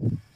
you